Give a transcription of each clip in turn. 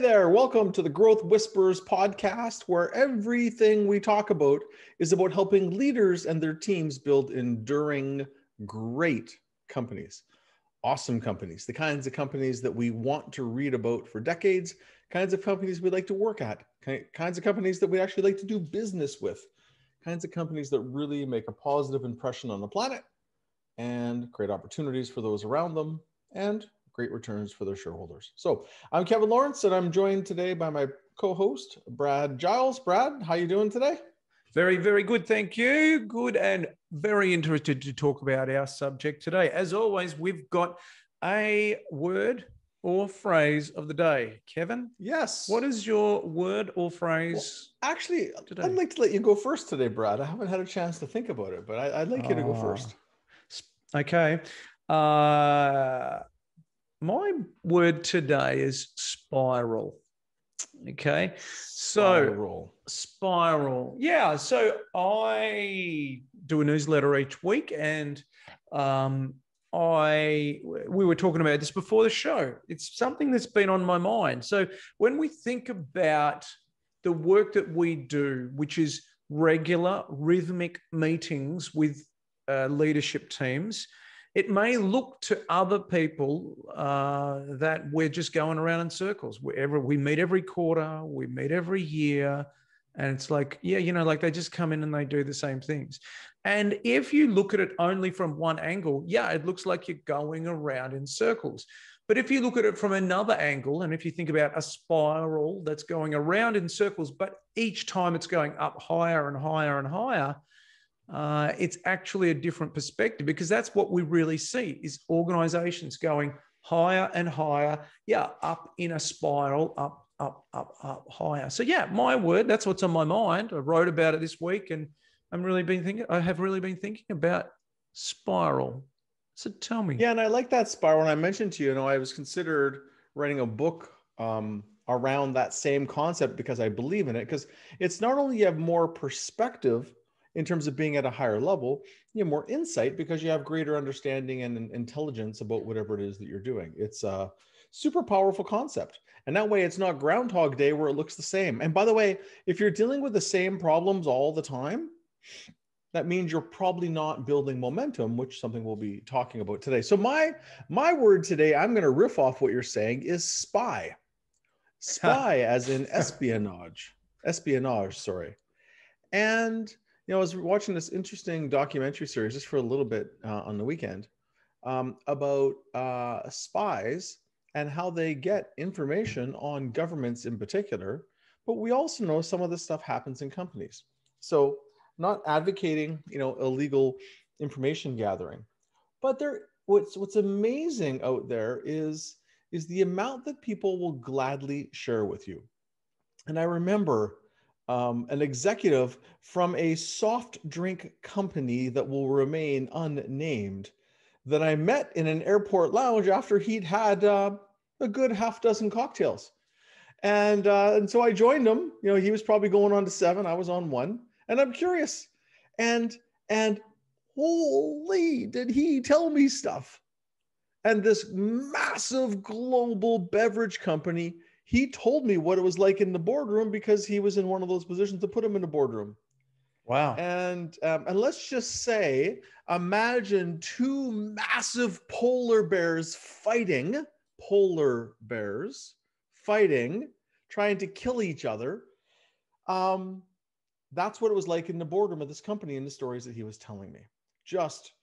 There, welcome to the Growth Whisperers podcast, where everything we talk about is about helping leaders and their teams build enduring, great companies. Awesome companies, the kinds of companies that we want to read about for decades, kinds of companies we'd like to work at, kinds of companies that we actually like to do business with, kinds of companies that really make a positive impression on the planet and create opportunities for those around them and great returns for their shareholders. So I'm Kevin Lawrence, and I'm joined today by my co-host Brad Giles. Brad, how you doing today? Very, very good. Thank you. Good and very interested to talk about our subject today. As always, we've got a word or phrase of the day. Kevin? Yes. What is your word or phrase? Well, actually, today? I'd like to let you go first today, Brad. I haven't had a chance to think about it, but I, would like you to go ah. first. Okay. Uh, my word today is spiral. Okay. So spiral. Spiral. Yeah. So I do a newsletter each week and um, I we were talking about this before the show. It's something that's been on my mind. So when we think about the work that we do, which is regular rhythmic meetings with uh, leadership teams, it may look to other people uh, that we're just going around in circles. We meet every quarter, we meet every year, and it's like, yeah, you know, like they just come in and they do the same things. And if you look at it only from one angle, yeah, it looks like you're going around in circles. But if you look at it from another angle, and if you think about a spiral that's going around in circles, but each time it's going up higher and higher and higher, uh, it's actually a different perspective because that's what we really see is organizations going higher and higher yeah up in a spiral up up up up higher. So yeah my word that's what's on my mind. I wrote about it this week and i'm really been thinking i have really been thinking about spiral. So tell me. Yeah and i like that spiral. And i mentioned to you you know i was considered writing a book um, around that same concept because i believe in it because it's not only you have more perspective in terms of being at a higher level, you have more insight because you have greater understanding and intelligence about whatever it is that you're doing. It's a super powerful concept. And that way it's not Groundhog Day where it looks the same. And by the way, if you're dealing with the same problems all the time, that means you're probably not building momentum, which something we'll be talking about today. So my my word today, I'm going to riff off what you're saying is spy. Spy as in espionage. Espionage, sorry. And you know, I was watching this interesting documentary series just for a little bit uh, on the weekend um, about uh, spies and how they get information on governments in particular. But we also know some of this stuff happens in companies. So, not advocating, you know, illegal information gathering, but there. What's what's amazing out there is is the amount that people will gladly share with you. And I remember um, an executive from a soft drink company that will remain unnamed that I met in an airport lounge after he'd had uh, a good half dozen cocktails. And, uh, and so I joined him. You know, he was probably going on to seven. I was on one. And I'm curious. And, and holy, did he tell me stuff? And this massive global beverage company he told me what it was like in the boardroom because he was in one of those positions to put him in the boardroom. Wow. And um, and let's just say, imagine two massive polar bears fighting, polar bears fighting, trying to kill each other. Um, that's what it was like in the boardroom of this company in the stories that he was telling me. Just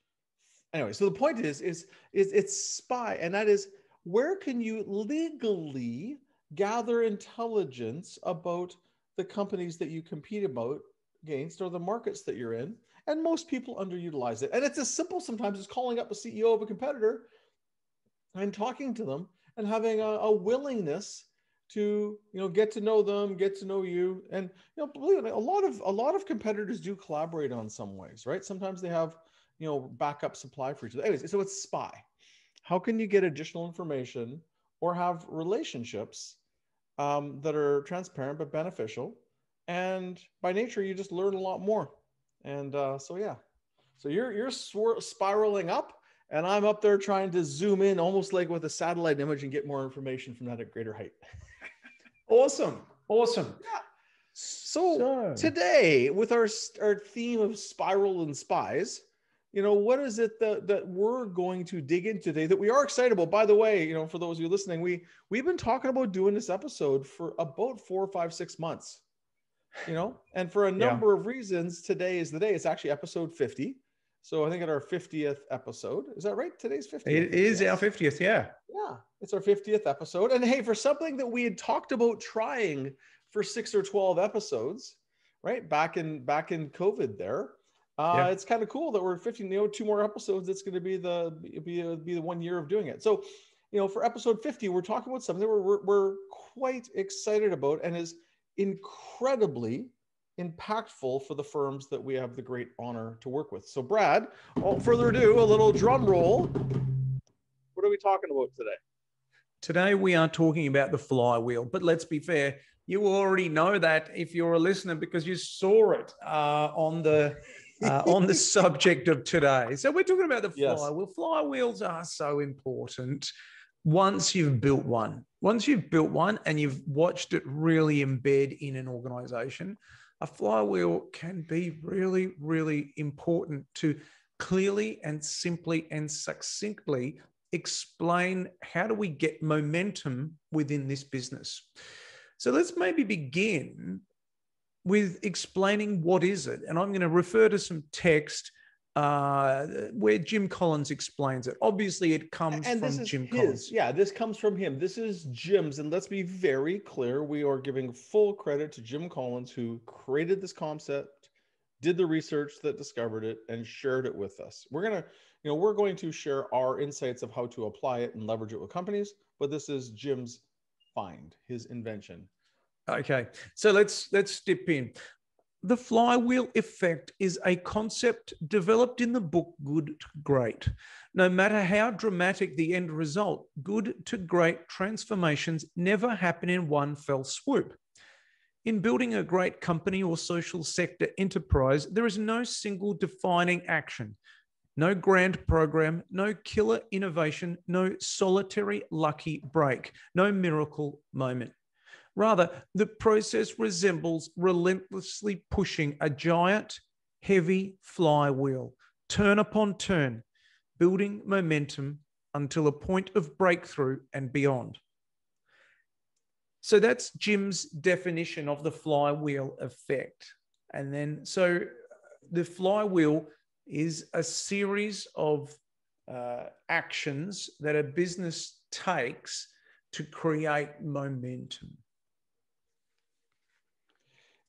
anyway. So the point is, is is it's spy, and that is where can you legally gather intelligence about the companies that you compete about against or the markets that you're in. And most people underutilize it. And it's as simple sometimes as calling up a CEO of a competitor and talking to them and having a, a willingness to you know get to know them get to know you and you know believe it a lot of a lot of competitors do collaborate on some ways right sometimes they have you know backup supply for each other anyways so it's spy how can you get additional information or have relationships um, that are transparent but beneficial. And by nature, you just learn a lot more. And uh, so, yeah. So you're you're swir- spiraling up, and I'm up there trying to zoom in, almost like with a satellite image, and get more information from that at greater height. Awesome. Awesome. Yeah. So, so, today, with our our theme of spiral and spies, you know, what is it that that we're going to dig into today that we are excited about? By the way, you know, for those of you listening, we we've been talking about doing this episode for about four, five, six months. You know, and for a number yeah. of reasons, today is the day. It's actually episode 50. So I think at our 50th episode, is that right? Today's 50th. It is yes. our 50th, yeah. Yeah, it's our 50th episode. And hey, for something that we had talked about trying for six or 12 episodes, right? Back in back in COVID there. Uh, yeah. it's kind of cool that we're 50, you know, two more episodes. It's going to be the be be the one year of doing it. So, you know, for episode 50, we're talking about something that we're, we're quite excited about and is incredibly impactful for the firms that we have the great honor to work with. So, Brad, without further ado, a little drum roll. What are we talking about today? Today, we are talking about the flywheel, but let's be fair, you already know that if you're a listener because you saw it uh, on the uh, on the subject of today. So we're talking about the flywheel. Yes. Flywheels are so important. Once you've built one, once you've built one and you've watched it really embed in an organization, a flywheel can be really, really important to clearly and simply and succinctly explain how do we get momentum within this business. So let's maybe begin with explaining what is it. And I'm going to refer to some text uh, where Jim Collins explains it. Obviously, it comes and from Jim his. Collins. Yeah, this comes from him. This is Jim's. And let's be very clear we are giving full credit to Jim Collins, who created this concept, did the research that discovered it, and shared it with us. We're going to, you know, we're going to share our insights of how to apply it and leverage it with companies, but this is Jim's find, his invention. Okay, so let's let's step in. The flywheel effect is a concept developed in the book Good to Great. No matter how dramatic the end result, good to great transformations never happen in one fell swoop. In building a great company or social sector enterprise, there is no single defining action, no grand program, no killer innovation, no solitary lucky break, no miracle moment. Rather, the process resembles relentlessly pushing a giant, heavy flywheel, turn upon turn, building momentum until a point of breakthrough and beyond. So that's Jim's definition of the flywheel effect. And then, so the flywheel is a series of uh, actions that a business takes to create momentum.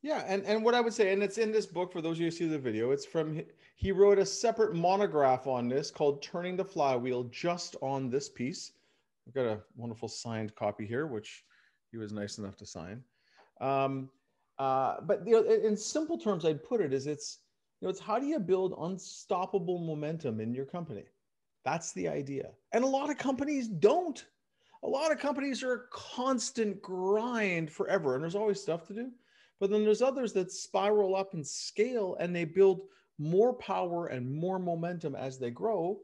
Yeah, and and what I would say, and it's in this book for those of you who see the video. It's from he wrote a separate monograph on this called "Turning the Flywheel," just on this piece. I've got a wonderful signed copy here, which he was nice enough to sign. Um, uh, but you know, in simple terms, I'd put it is it's you know it's how do you build unstoppable momentum in your company? That's the idea, and a lot of companies don't. A lot of companies are a constant grind forever, and there's always stuff to do. But then there's others that spiral up and scale and they build more power and more momentum as they grow.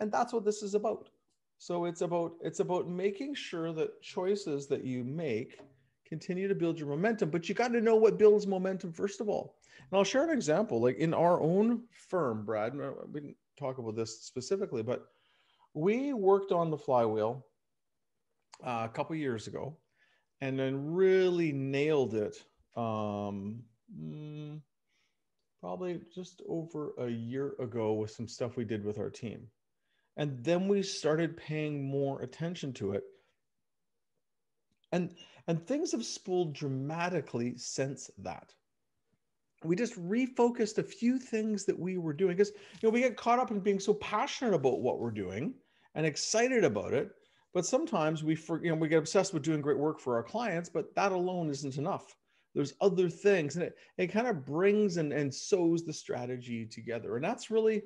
And that's what this is about. So it's about it's about making sure that choices that you make continue to build your momentum, but you got to know what builds momentum first of all. And I'll share an example. Like in our own firm, Brad, we didn't talk about this specifically, but we worked on the flywheel uh, a couple years ago and then really nailed it um, mm, probably just over a year ago with some stuff we did with our team. And then we started paying more attention to it. And, and things have spooled dramatically since that. We just refocused a few things that we were doing because you know we get caught up in being so passionate about what we're doing and excited about it. But sometimes we for, you know we get obsessed with doing great work for our clients, but that alone isn't enough there's other things and it, it kind of brings and, and sews the strategy together and that's really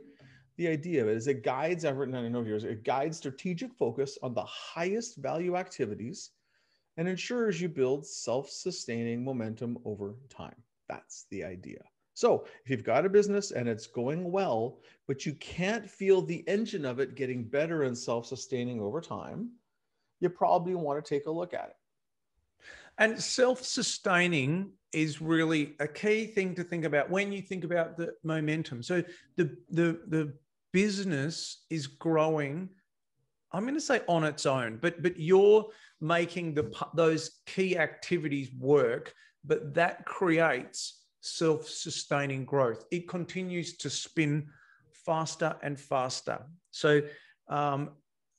the idea of it is it guides i've written down a note here is it guides strategic focus on the highest value activities and ensures you build self-sustaining momentum over time. That's the idea. So if you've got a business and it's going well but you can't feel the engine of it getting better and self-sustaining over time you probably want to take a look at it And self-sustaining is really a key thing to think about when you think about the momentum. So the the the business is growing. I'm going to say on its own, but but you're making the those key activities work, but that creates self-sustaining growth. It continues to spin faster and faster. So um,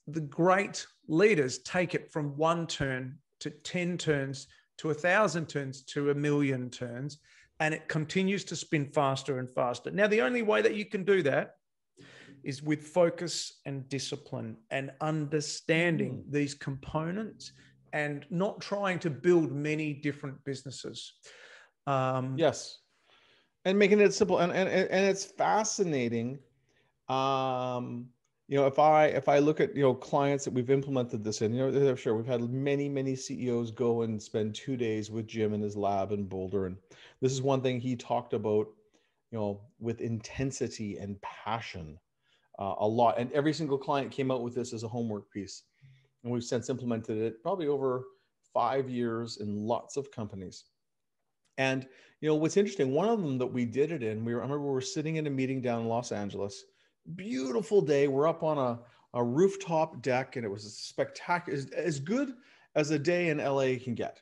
the great leaders take it from one turn to 10 turns to a thousand turns to a million turns, and it continues to spin faster and faster. Now, the only way that you can do that is with focus and discipline and understanding mm. these components and not trying to build many different businesses. Um, yes. And making it simple. And, and, and it's fascinating. Um, you know if i if i look at you know clients that we've implemented this in you know sure we've had many many ceos go and spend two days with jim in his lab in boulder and this is one thing he talked about you know with intensity and passion uh, a lot and every single client came out with this as a homework piece and we've since implemented it probably over five years in lots of companies. And you know what's interesting one of them that we did it in we were, i remember we were sitting in a meeting down in los angeles beautiful day. We're up on a, a rooftop deck, and it was spectacular, as, as good as a day in LA can get,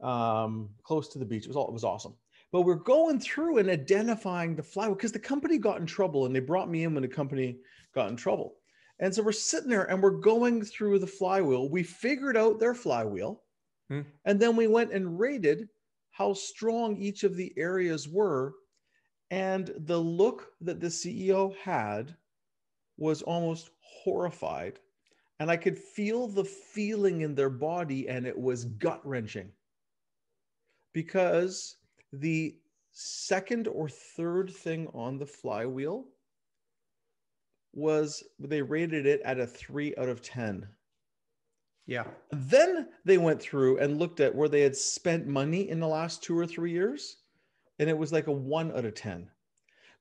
um, close to the beach. It was all, it was awesome. But we're going through and identifying the flywheel because the company got in trouble, and they brought me in when the company got in trouble. And so we're sitting there and we're going through the flywheel. We figured out their flywheel, hmm. and then we went and rated how strong each of the areas were and the look that the CEO had was almost horrified. And I could feel the feeling in their body, and it was gut wrenching because the second or third thing on the flywheel was they rated it at a three out of 10. Yeah. Then they went through and looked at where they had spent money in the last two or three years and it was like a one out of 10.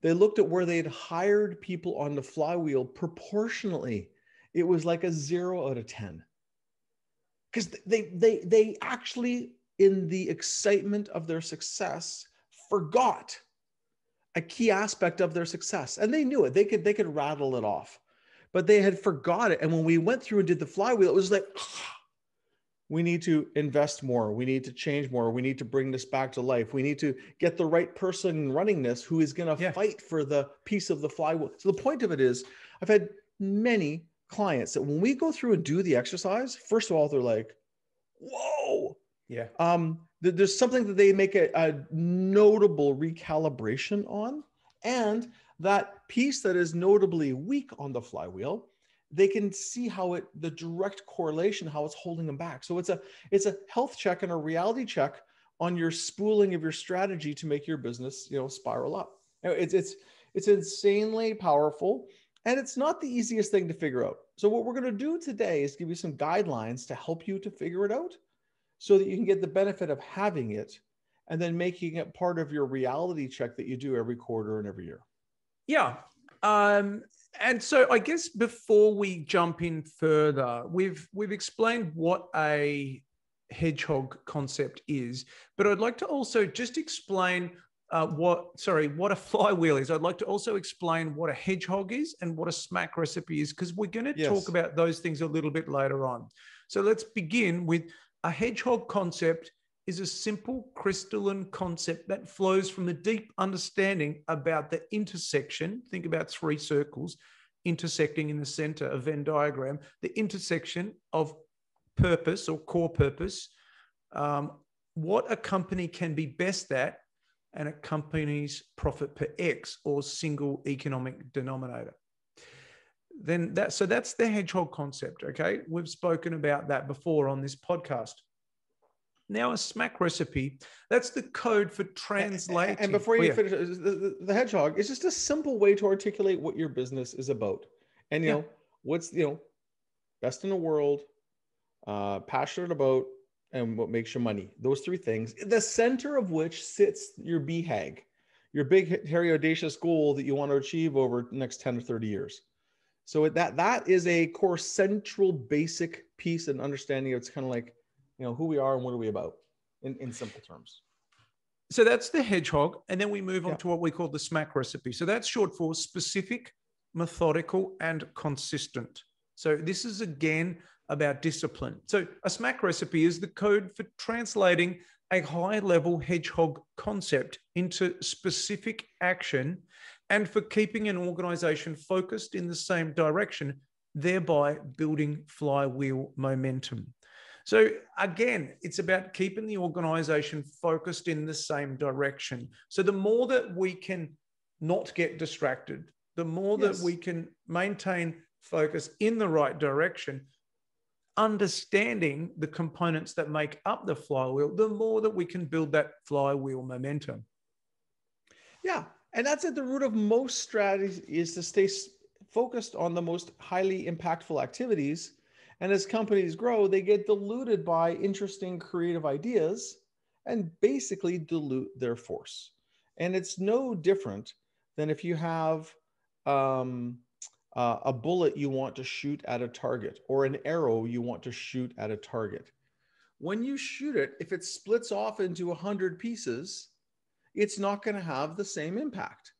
They looked at where they had hired people on the flywheel proportionally. It was like a zero out of 10. Because they, they, they actually, in the excitement of their success, forgot a key aspect of their success. And they knew it. They could, they could rattle it off, but they had forgot it. And when we went through and did the flywheel, it was like, we need to invest more. We need to change more. We need to bring this back to life. We need to get the right person running this who is going to yeah. fight for the piece of the flywheel. So the point of it is, I've had many clients that when we go through and do the exercise, first of all, they're like, "Whoa!" Yeah. Um, there's something that they make a, a notable recalibration on, and that piece that is notably weak on the flywheel they can see how it the direct correlation how it's holding them back. So it's a it's a health check and a reality check on your spooling of your strategy to make your business you know spiral up. It's it's it's insanely powerful and it's not the easiest thing to figure out. So what we're going to do today is give you some guidelines to help you to figure it out so that you can get the benefit of having it and then making it part of your reality check that you do every quarter and every year. Yeah. Um, and so I guess before we jump in further, we've we've explained what a hedgehog concept is, but I'd like to also just explain uh, what sorry what a flywheel is. I'd like to also explain what a hedgehog is and what a SMAC recipe is because we're going to yes. talk about those things a little bit later on. So let's begin with a hedgehog concept is a simple crystalline concept that flows from a deep understanding about the intersection. Think about three circles intersecting in the center of Venn diagram, the intersection of purpose or core purpose, um, what a company can be best at, and a company's profit per X or single economic denominator. Then that so that's the hedgehog concept. Okay, we've spoken about that before on this podcast. Now, a SMAC recipe, that's the code for translating. And before you oh, yeah. finish, the, the, hedgehog is just a simple way to articulate what your business is about. And, you yeah. know, what's, you know, best in the world, uh, passionate about, and what makes your money. Those three things, the center of which sits your BHAG, your big, hairy, audacious goal that you want to achieve over the next 10 or 30 years. So that that is a core central basic piece and understanding. It's kind of like you know who we are and what are we about in, in simple terms. So that's the hedgehog. And then we move on yeah. to what we call the SMAC recipe. So that's short for specific, methodical, and consistent. So this is again about discipline. So a SMAC recipe is the code for translating a high level hedgehog concept into specific action and for keeping an organization focused in the same direction, thereby building flywheel momentum. So, again, it's about keeping the organization focused in the same direction. So, the more that we can not get distracted, the more yes. that we can maintain focus in the right direction, understanding the components that make up the flywheel, the more that we can build that flywheel momentum. Yeah. And that's at the root of most strategies is to stay focused on the most highly impactful activities. And as companies grow, they get diluted by interesting creative ideas and basically dilute their force. And it's no different than if you have um, uh, a bullet you want to shoot at a target or an arrow you want to shoot at a target. When you shoot it, if it splits off into 100 pieces, it's not going to have the same impact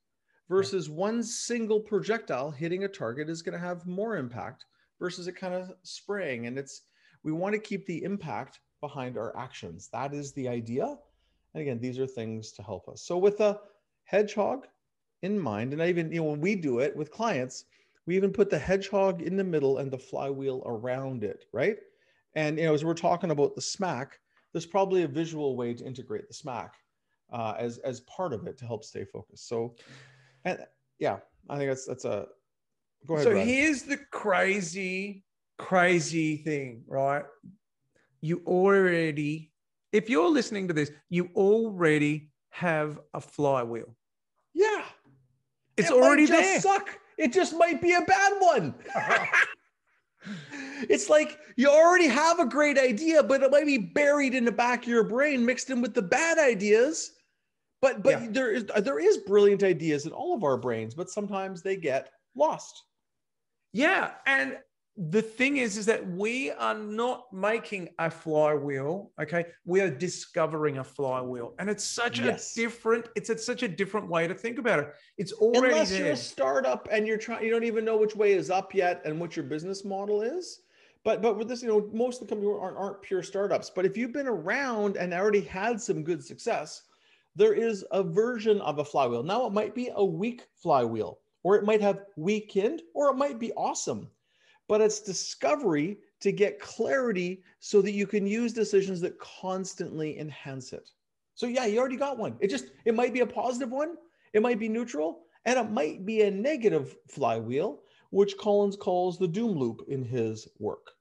versus one single projectile hitting a target is going to have more impact versus it kind of spraying and it's we want to keep the impact behind our actions that is the idea and again these are things to help us so with a hedgehog in mind and I even you know when we do it with clients we even put the hedgehog in the middle and the flywheel around it, right? And you know, as we're talking about the SMAC, there's probably a visual way to integrate the SMAC uh, as as part of it to help stay focused. So, and yeah, I think that's that's a. Go ahead. So Brad. here's the crazy, crazy thing, right? You already, if you're listening to this, you already have a flywheel. Yeah, it's it already there. Suck it just might be a bad one. it's like you already have a great idea, but it might be buried in the back of your brain, mixed in with the bad ideas. But but yeah. there is there is brilliant ideas in all of our brains, but sometimes they get lost. Yeah, and the thing is is that we are not making a flywheel okay? We are discovering a flywheel and it's such yes. a different it's such a different way to think about it. It's already unless there. you're a startup and you're trying you don't even know which way is up yet and what your business model is. But but with this you know most of the companies aren't, aren't pure startups. But if you've been around and already had some good success there is a version of a flywheel. Now it might be a weak flywheel or it might have weakened or it might be awesome but it's discovery to get clarity so that you can use decisions that constantly enhance it. So yeah, you already got one. It just it might be a positive one, it might be neutral, and it might be a negative flywheel, which Collins calls the doom loop in his work.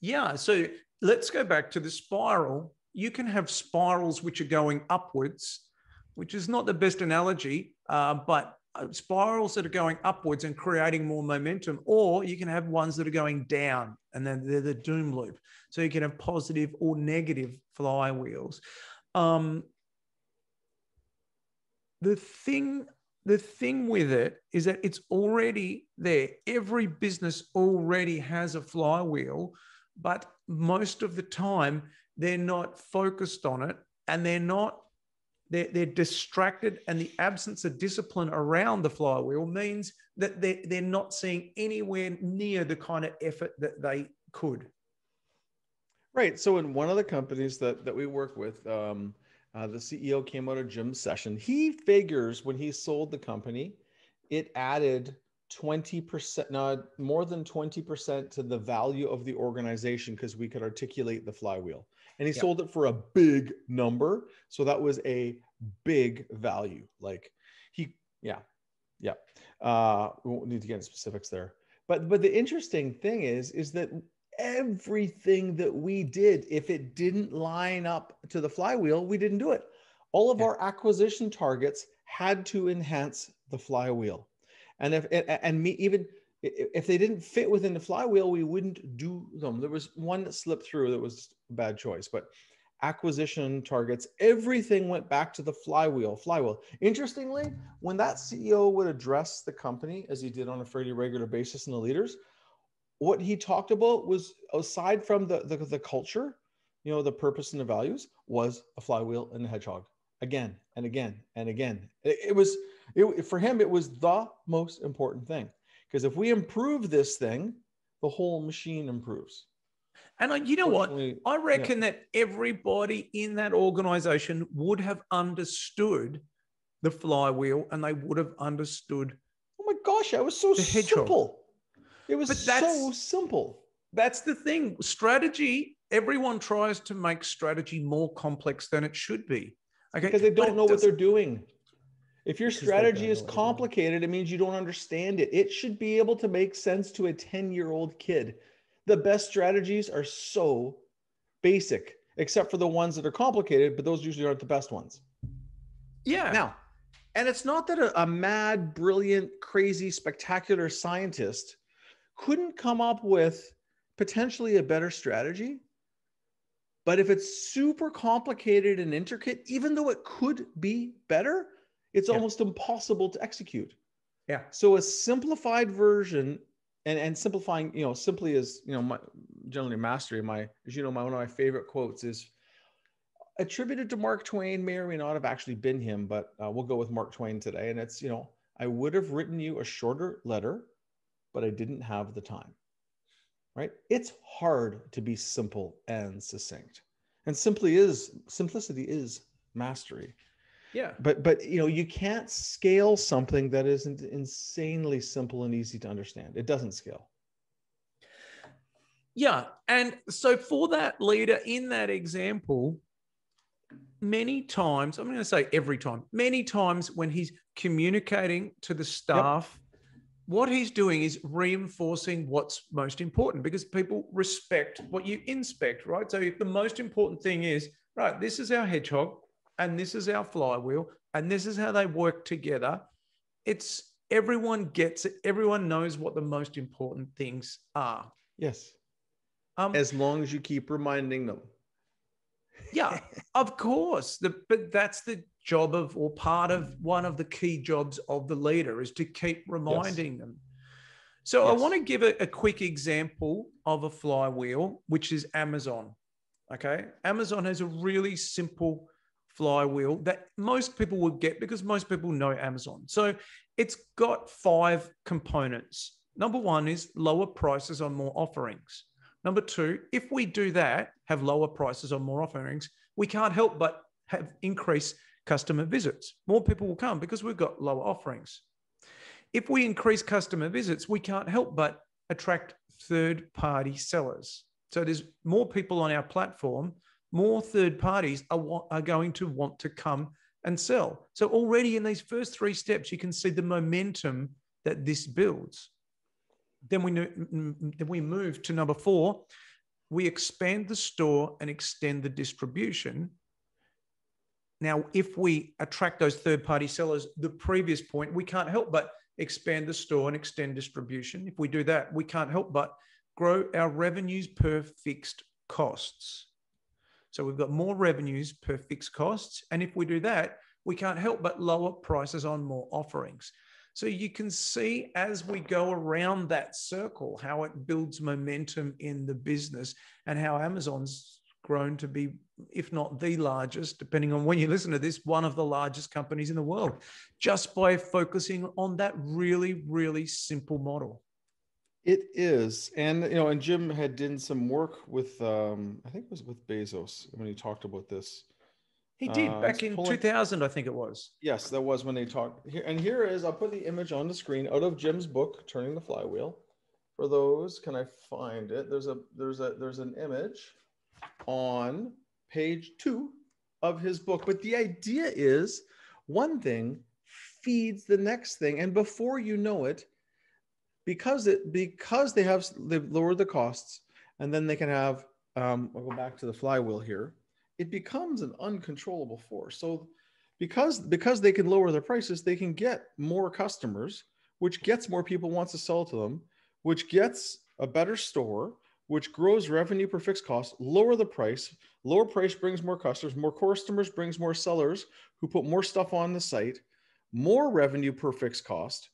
Yeah, so let's go back to the spiral. You can have spirals which are going upwards, which is not the best analogy, uh, but spirals that are going upwards and creating more momentum, or you can have ones that are going down and then they're the doom loop. So you can have positive or negative flywheels. Um, the thing the thing with it is that it's already there. Every business already has a flywheel, but most of the time they're not focused on it and they're not they're, they're distracted and the absence of discipline around the flywheel means that they're, they're not seeing anywhere near the kind of effort that they could right so in one of the companies that that we work with um, uh, the ceo came out of jim's session he figures when he sold the company it added 20% no more than 20% to the value of the organization because we could articulate the flywheel and he yep. sold it for a big number. So that was a big value. Like he, yeah, yeah. Uh, we won't need to get into specifics there. But but the interesting thing is is that everything that we did, if it didn't line up to the flywheel, we didn't do it. All of yeah. our acquisition targets had to enhance the flywheel, and if and me even if they didn't fit within the flywheel, we wouldn't do them. There was one that slipped through that was a bad choice, but acquisition targets, everything went back to the flywheel. Flywheel. Interestingly, when that CEO would address the company as he did on a fairly regular basis and the leaders, what he talked about was aside from the, the, the culture, you know, the purpose and the values was a flywheel and a hedgehog again and again and again. It, it was it, for him. It was the most important thing because if we improve this thing, the whole machine improves. And uh, you know what? I reckon yeah. that everybody in that organization would have understood the flywheel and they would have understood. Oh my gosh, that was so simple. It was so simple. That's the thing. Strategy, everyone tries to make strategy more complex than it should be. Okay. Because they don't know what they're doing. If your strategy is complicated, it means you don't understand it. It should be able to make sense to a 10 year old kid. The best strategies are so basic, except for the ones that are complicated, but those usually aren't the best ones. Yeah. Now, and it's not that a, a mad, brilliant, crazy, spectacular scientist couldn't come up with potentially a better strategy. But if it's super complicated and intricate, even though it could be better, it's yeah. almost impossible to execute. Yeah. So a simplified version and, and simplifying, you know, simply is, you know, my generally mastery. My, as you know, my one of my favorite quotes is attributed to Mark Twain, may or may not have actually been him, but uh, we'll go with Mark Twain today. And it's, you know, I would have written you a shorter letter, but I didn't have the time right? It's hard to be simple and succinct. And simply is simplicity is mastery. Yeah. But but you know, you can't scale something that isn't insanely simple and easy to understand. It doesn't scale. Yeah. And so for that leader in that example, many times, I'm going to say every time, many times when he's communicating to the staff what he's doing is reinforcing what's most important because people respect what you inspect, right? So if the most important thing is, right, this is our hedgehog and this is our flywheel and this is how they work together, it's everyone gets it. Everyone knows what the most important things are. Yes. Um, as long as you keep reminding them. yeah, of course. The, but that's the job of or part of one of the key jobs of the leader is to keep reminding yes. them. So yes. I want to give a, a quick example of a flywheel, which is Amazon. Okay. Amazon has a really simple flywheel that most people would get because most people know Amazon. So it's got five components. Number one is lower prices on more offerings. Number two, if we do that, have lower prices on more offerings, we can't help but have increased customer visits. More people will come because we've got lower offerings. If we increase customer visits, we can't help but attract third party sellers. So there's more people on our platform, more third parties are, are going to want to come and sell. So already in these first three steps, you can see the momentum that this builds. Then we, then we move to number four. We expand the store and extend the distribution now, if we attract those third party sellers, the previous point, we can't help but expand the store and extend distribution. If we do that, we can't help but grow our revenues per fixed costs. So we've got more revenues per fixed costs. And if we do that, we can't help but lower prices on more offerings. So you can see as we go around that circle how it builds momentum in the business and how Amazon's grown to be, if not the largest, depending on when you listen to this, one of the largest companies in the world, just by focusing on that really, really simple model. It is, and you know, and Jim had done some work with, um, I think it was with Bezos when he talked about this. He did uh, back in pulling... 2000, I think it was. Yes, that was when they talked here. And here is, I'll put the image on the screen out of Jim's book, Turning the Flywheel. For those, can I find it? There's a there's a there's an image on page two of his book. But the idea is one thing feeds the next thing. And before you know it, because it because they have they've lowered the costs and then they can have um, I'll go back to the flywheel here, it becomes an uncontrollable force. So because because they can lower their prices, they can get more customers, which gets more people wants to sell to them, which gets a better store, which grows revenue per fixed cost, lower the price. Lower price brings more customers, more customers brings more sellers who put more stuff on the site, more revenue per fixed cost,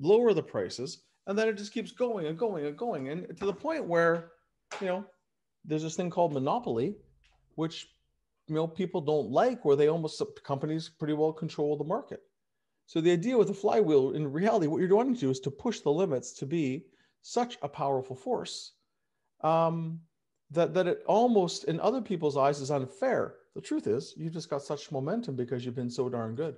lower the prices, and then it just keeps going and going and going. And to the point where, you know, there's this thing called monopoly, which you know people don't like, where they almost companies pretty well control the market. So the idea with the flywheel, in reality, what you're wanting to do is to push the limits to be such a powerful force um, that that it almost in other people's eyes is unfair. The truth is, you've just got such momentum because you've been so darn good.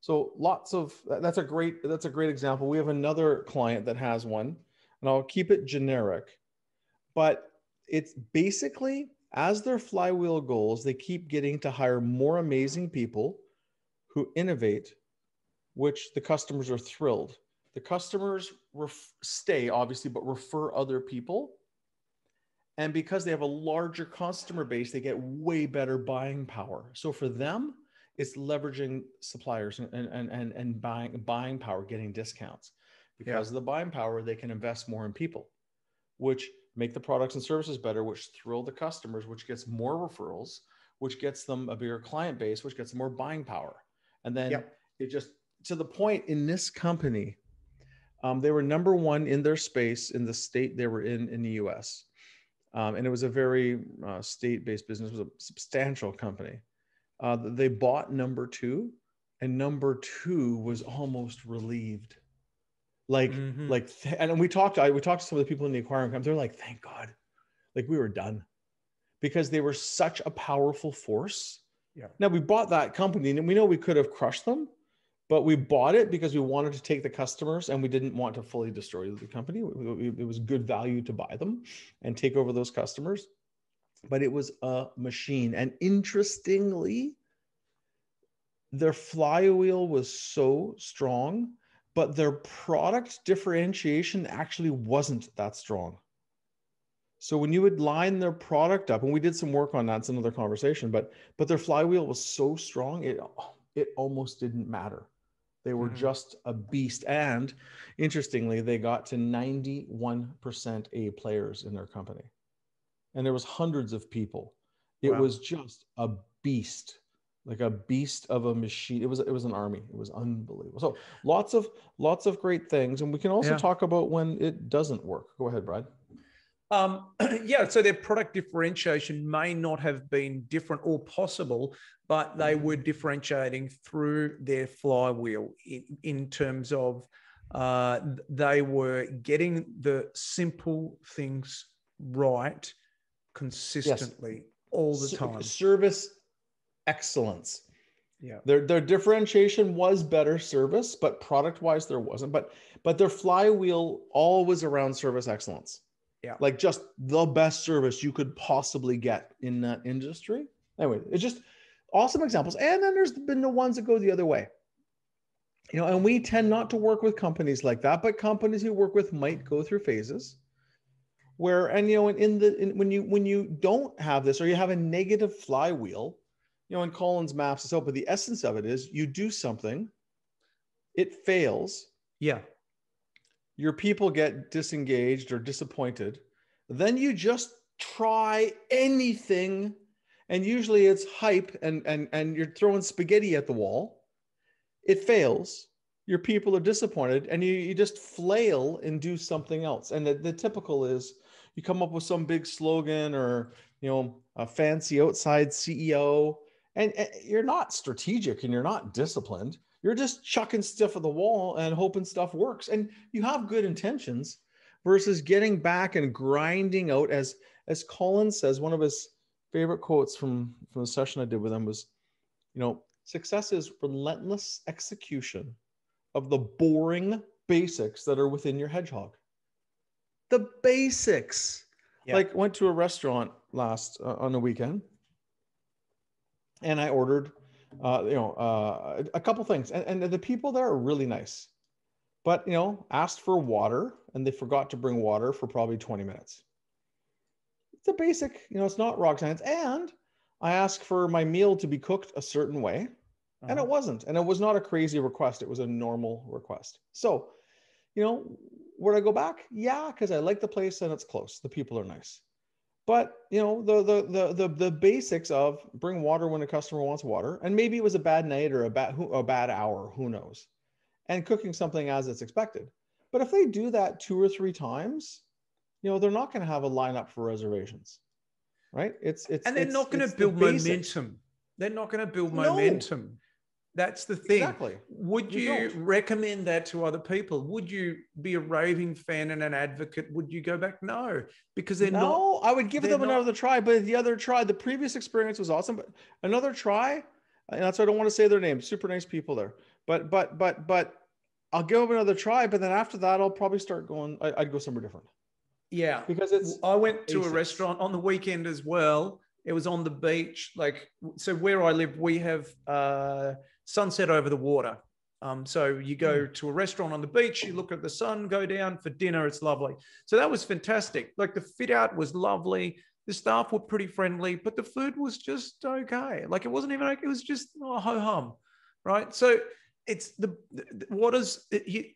So lots of that's a great that's a great example. We have another client that has one, and I'll keep it generic, but it's basically as their flywheel goals, they keep getting to hire more amazing people who innovate, which the customers are thrilled. The customers ref- stay obviously, but refer other people. And because they have a larger customer base, they get way better buying power. So for them, it's leveraging suppliers and, and, and, and buying, buying power, getting discounts. Because yeah. of the buying power, they can invest more in people, which make the products and services better, which thrill the customers, which gets more referrals, which gets them a bigger client base, which gets more buying power. And then yep. it just to the point in this company, um, they were number one in their space in the state they were in in the US. Um, and it was a very uh, state based business, it was a substantial company. Uh, they bought number two, and number two was almost relieved. Like mm-hmm. like th- and we talked I we talked to some of the people in the aquarium camp they're like thank god. Like we were done. Because they were such a powerful force. Yeah. Now we bought that company and we know we could have crushed them but we bought it because we wanted to take the customers and we didn't want to fully destroy the company. It was good value to buy them and take over those customers but it was a machine and interestingly their flywheel was so strong but their product differentiation actually wasn't that strong. So when you would line their product up, and we did some work on that, it's another conversation, but but their flywheel was so strong, it it almost didn't matter. They were mm-hmm. just a beast. And interestingly, they got to 91% A players in their company. And there was hundreds of people. It wow. was just a beast like a beast of a machine. It was it was an army. It was unbelievable. So lots of lots of great things, and we can also yeah. talk about when it doesn't work. Go ahead, Brad. Um, yeah, so their product differentiation may not have been different or possible, but they were differentiating through their flywheel in, in terms of uh, they were getting the simple things right consistently yes. all the time. Service excellence. Yeah. Their their differentiation was better service, but product wise there wasn't. But but their flywheel always around service excellence. Yeah. Like just the best service you could possibly get in that industry. Anyway, it's just awesome examples. And then there's been the ones that go the other way. You know, and we tend not to work with companies like that, but companies we work with might go through phases where and you know in the in, when you when you don't have this or you have a negative flywheel you know, in Collins maps out, but the essence of it is you do something, it fails. Yeah. Your people get disengaged or disappointed. Then you just try anything. And usually it's hype and, and, and you're throwing spaghetti at the wall. It fails. Your people are disappointed and you, you just flail and do something else. And the, the typical is you come up with some big slogan or, you know, a fancy outside CEO and, and you're not strategic and you're not disciplined. You're just chucking stuff at the wall and hoping stuff works. And you have good intentions versus getting back and grinding out as as Collins says one of his favorite quotes from from the session i did with him was you know success is relentless execution of the boring basics that are within your hedgehog the basics yeah. like went to a restaurant last uh, on the weekend and I ordered, uh, you know, uh, a couple things, and, and the people there are really nice, but you know, asked for water and they forgot to bring water for probably 20 minutes. It's a basic, you know, it's not rock science. And I asked for my meal to be cooked a certain way, uh-huh. and it uh-huh. wasn't, and it was not a crazy request. It was a normal request. So, you know, would I go back? Yeah, because I like the place and it's close. The people are nice. But you know the, the the the the basics of bring water when a customer wants water, and maybe it was a bad night or a bad a bad hour, who knows, and cooking something as it's expected. But if they do that two or three times, you know they're not going to have a lineup for reservations. right? It's it's and they're it's, not going to build the momentum. They're not going to build momentum. That's the thing. Exactly. Would you, you recommend that to other people? Would you be a raving fan and an advocate? Would you go back? No, because they're no, not. No, I would give them not, another try. But the other try, the previous experience was awesome. But another try, and that's why I don't want to say their name. Super nice people there. But but but but I'll give them another try. But then after that, I'll probably start going. I, would go somewhere different. Yeah, because it's. I went to basics. a restaurant on the weekend as well. It was on the beach, like so. Where I live, we have. uh sunset over the water. Um, so you go hmm. to a restaurant on the beach, you look at the sun go down for dinner. It's lovely. So that was fantastic. Like the fit out was lovely. The staff were pretty friendly, but the food was just okay. Like it wasn't even like it was just oh, ho hum, right? So it's the, what is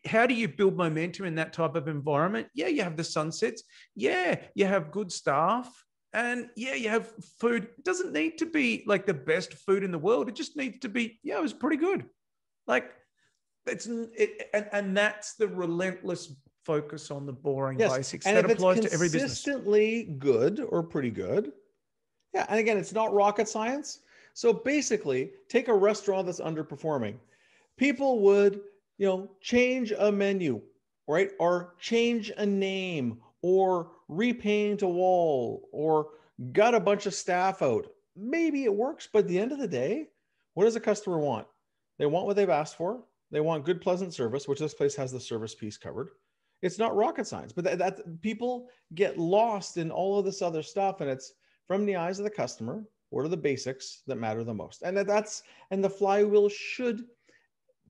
how do you build momentum in that type of environment? Yeah, you have the sunsets. Yeah, you have good staff. And yeah, you have food. It doesn't need to be like the best food in the world. It just needs to be, yeah, it was pretty good. Like it's it, and, and that's the relentless focus on the boring yes. basics and that applies to every business. Consistently good or pretty good. Yeah, and again, it's not rocket science. So basically, take a restaurant that's underperforming. People would, you know, change a menu, right? Or change a name or repaint a wall or got a bunch of staff out. Maybe it works, but at the end of the day, what does a customer want? They want what they've asked for. They want good, pleasant service, which this place has the service piece covered. It's not rocket science, but that, that people get lost in all of this other stuff, and it's from the eyes of the customer. What are the basics that matter the most? And that, that's and the flywheel should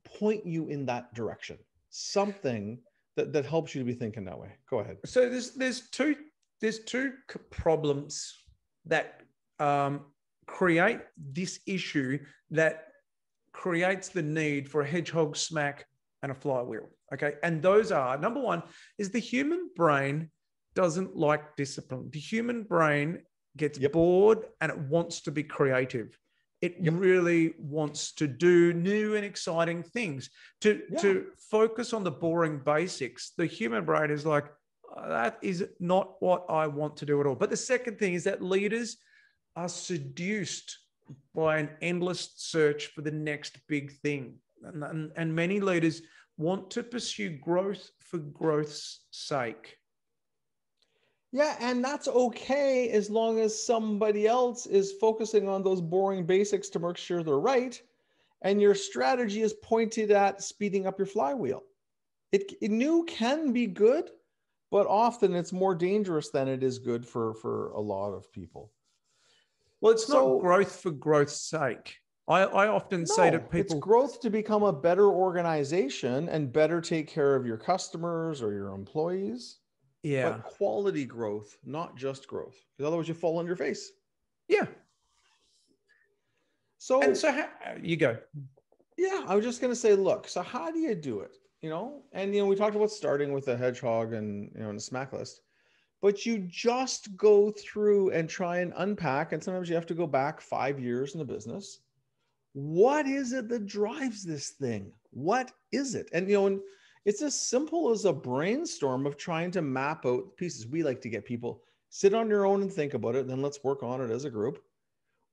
point you in that direction. Something that, that helps you to be thinking that way. Go ahead. So there's there's two there's two problems that um, create this issue that creates the need for a hedgehog SMAC and a flywheel. Okay, and those are number one is the human brain doesn't like discipline. The human brain gets yep. bored and it wants to be creative. It yep. really wants to do new and exciting things. To, yeah. to focus on the boring basics, the human brain is like, uh, that is not what I want to do at all. But the second thing is that leaders are seduced by an endless search for the next big thing. And, and, and many leaders want to pursue growth for growth's sake. Yeah, and that's okay as long as somebody else is focusing on those boring basics to make sure they're right. And your strategy is pointed at speeding up your flywheel. It, it new can be good, but often it's more dangerous than it is good for, for a lot of people. Well, it's so, not growth for growth's sake. I, I often no, say to people it's growth to become a better organization and better take care of your customers or your employees yeah. But quality growth, not just growth, because otherwise you fall on your face. Yeah. So and so how, you go. Yeah, I was just gonna say, look. So how do you do it? You know, and you know, we talked about starting with a hedgehog and you know, in a SMAC list, but you just go through and try and unpack, and sometimes you have to go back five years in the business. What is it that drives this thing? What is it? And you know, and it's as simple as a brainstorm of trying to map out pieces. We like to get people sit on your own and think about it, and then let's work on it as a group.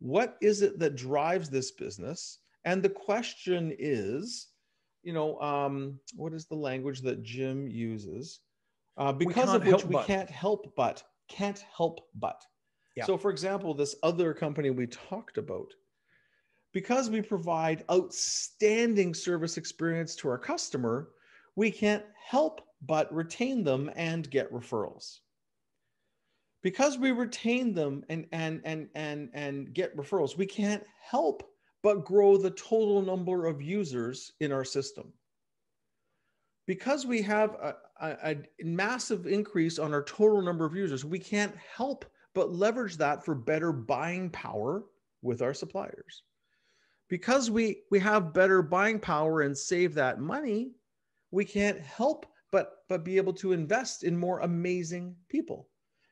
What is it that drives this business? And the question is, you know, um, what is the language that Jim uses? Uh, because of which we but. can't help but can't help but. Yeah. So, for example, this other company we talked about, because we provide outstanding service experience to our customer, we can't help but retain them and get referrals. Because we retain them and, and, and, and, and get referrals, we can't help but grow the total number of users in our system. Because we have a, a, a massive increase on our total number of users, we can't help but leverage that for better buying power with our suppliers. Because we, we have better buying power and save that money, we can't help but but be able to invest in more amazing people.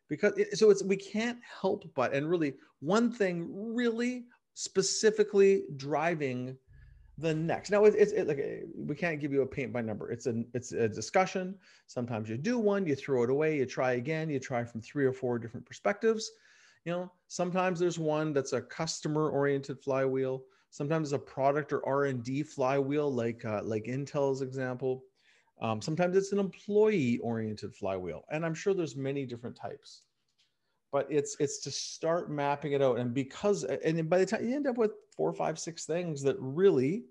Because it, so it's we can't help but and really one thing really specifically driving the next. Now it's, it's it, like we can't give you a paint by number. It's a it's a discussion. Sometimes you do one you throw it away you try again you try from three or four different perspectives. You know, sometimes there's one that's a customer oriented flywheel. Sometimes a product or R and D flywheel, like uh, like Intel's example. Um, sometimes it's an employee oriented flywheel, and I'm sure there's many different types. But it's it's to start mapping it out, and because and by the time you end up with four, five, six things that really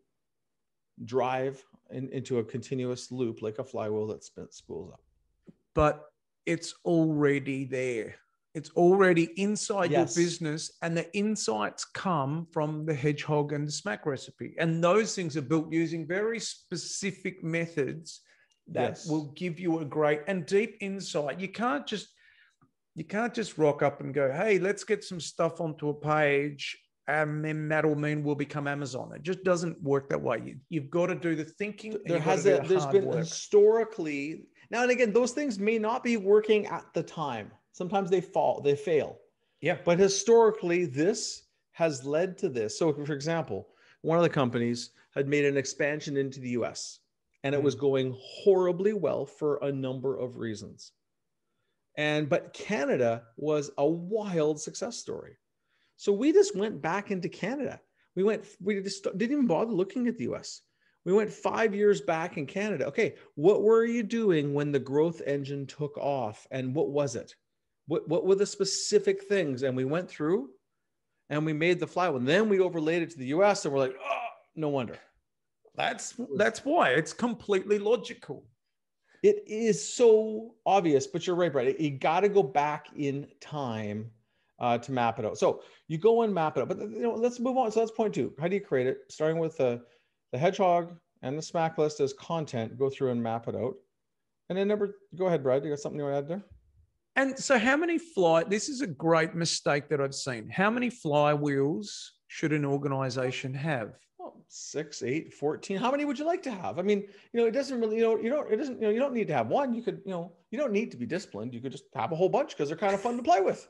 drive in, into a continuous loop like a flywheel that spins spools up. But it's already there. It's already inside yes. your business, and the insights come from the hedgehog and the SMAC recipe. And those things are built using very specific methods that yes. will give you a great and deep insight. You can't just you can't just rock up and go, "Hey, let's get some stuff onto a page and then that'll mean we'll become Amazon. It just doesn't work that way. You, have got to do the thinking. There has a, the there's been work. historically now and again those things may not be working at the time. Sometimes they fall, they fail. Yeah. But historically, this has led to this. So, for example, one of the companies had made an expansion into the U.S. and it mm. was going horribly well for a number of reasons. And but Canada was a wild success story so we just went back into Canada. We went, we just didn't even bother looking at the US. We went five years back in Canada. Okay, what were you doing when the growth engine took off? And what was it? What, what were the specific things? And we went through and we made the flywheel. And then we overlaid it to the US and we're like, oh, no wonder. That's that's why it's completely logical. It is so obvious, but you're right, Brad. You got to go back in time uh, to map it out. So you go and map it out. But you know, let's move on. So that's point two. How do you create it? Starting with the, the hedgehog and the SMAC list as content, go through and map it out. And then number, go ahead, Brad. You got something you want to add there? And so how many fly, this is a great mistake that I've seen. How many flywheels should an organization have? Six, eight, 14. How many would you like to have? I mean, you know, it doesn't really, you know, you don't, it doesn't, you know, you don't need to have one. You could, you know, you don't need to be disciplined. You could just have a whole bunch because they're kind of fun to play with.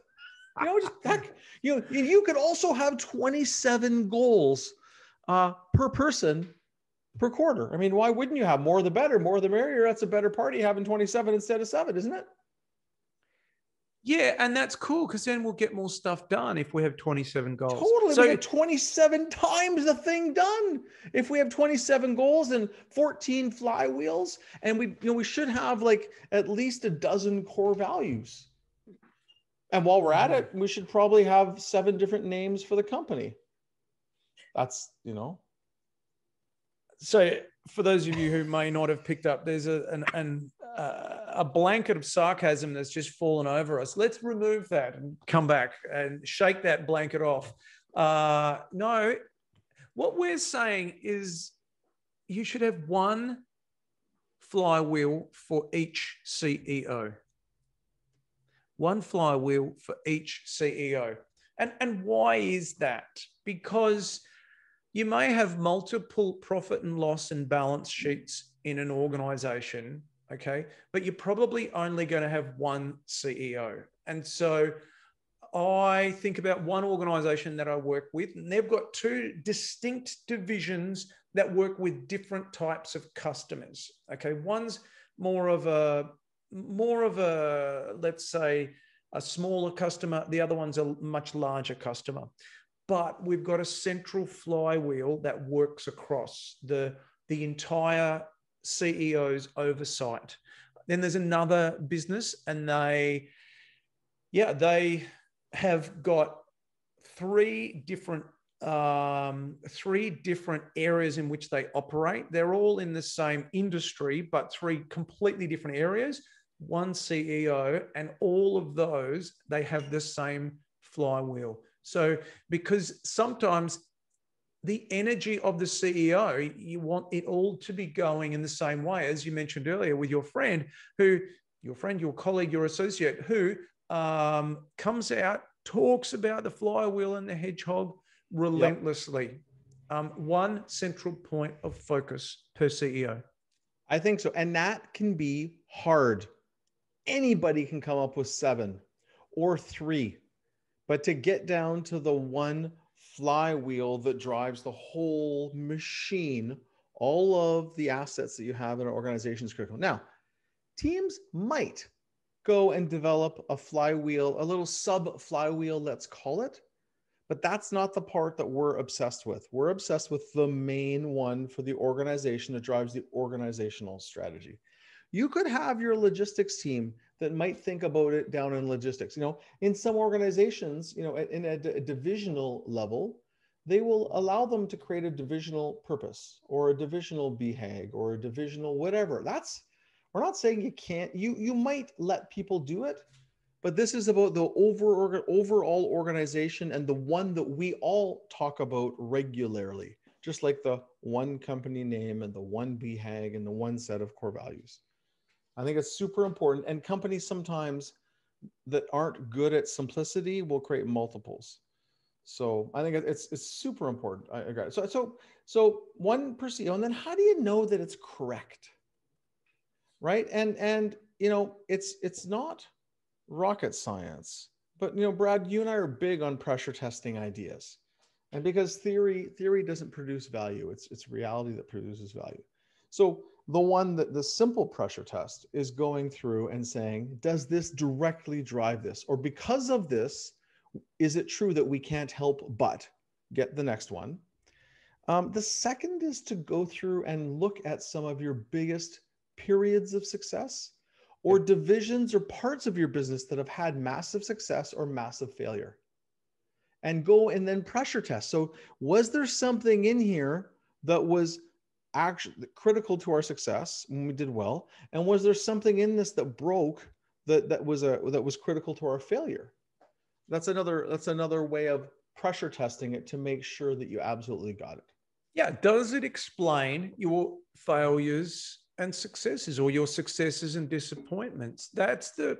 You know, just heck, you know, you could also have 27 goals uh, per person per quarter. I mean, why wouldn't you have more the better, more the merrier? That's a better party having 27 instead of seven, isn't it? Yeah, and that's cool because then we'll get more stuff done if we have 27 goals. Totally. So, we get 27 times the thing done. If we have 27 goals and 14 flywheels, and we you know we should have like at least a dozen core values. And while we're at it, mm. we should probably have seven different names for the company. That's, you know. So, for those of you who may not have picked up, there's a, an, an uh, a blanket of sarcasm that's just fallen over us. Let's remove that and come back and shake that blanket off. Uh, no, what we're saying is you should have one flywheel for each CEO one flywheel for each CEO. And, and why is that? Because you may have multiple profit and loss and balance sheets in an organization, okay? But you're probably only going to have one CEO. And so I think about one organization that I work with, and they've got two distinct divisions that work with different types of customers. Okay, one's more of a more of a, let's say, a smaller customer. The other one's a much larger customer. But we've got a central flywheel that works across the, the entire CEO's oversight. Then there's another business, and they, yeah, they have got three different um, three different areas in which they operate. They're all in the same industry, but three completely different areas one CEO, and all of those, they have the same flywheel. So, because sometimes the energy of the CEO, you want it all to be going in the same way, as you mentioned earlier with your friend, who, your friend, your colleague, your associate, who um, comes out, talks about the flywheel and the hedgehog relentlessly. Yep. Um, one central point of focus per CEO. I think so. And that can be hard anybody can come up with seven or three. But to get down to the one flywheel that drives the whole machine, all of the assets that you have in an organization is critical. Now, teams might go and develop a flywheel, a little sub flywheel, let's call it. But that's not the part that we're obsessed with. We're obsessed with the main one for the organization that drives the organizational strategy. You could have your logistics team that might think about it down in logistics. You know, in some organizations, you know, in a, a divisional level, they will allow them to create a divisional purpose or a divisional BHAG or a divisional whatever. That's we're not saying you can't. You you might let people do it, but this is about the over overall organization and the one that we all talk about regularly, just like the one company name and the one BHAG and the one set of core values. I think it's super important. And companies sometimes that aren't good at simplicity will create multiples. So I think it's it's super important. I agree. So so so one per CEO, and then how do you know that it's correct? Right. And and you know, it's it's not rocket science. But you know, Brad, you and I are big on pressure testing ideas. And because theory theory doesn't produce value, it's it's reality that produces value. So the one that the simple pressure test is going through and saying, does this directly drive this? Or because of this, is it true that we can't help but get the next one? Um, the second is to go through and look at some of your biggest periods of success or divisions or parts of your business that have had massive success or massive failure. And go and then pressure test. So, was there something in here that was actually critical to our success when we did well? And was there something in this that broke that, that was a that was critical to our failure? that's another that's another way of pressure testing it to make sure that you absolutely got it yeah does it explain your failures and successes or your successes and disappointments that's the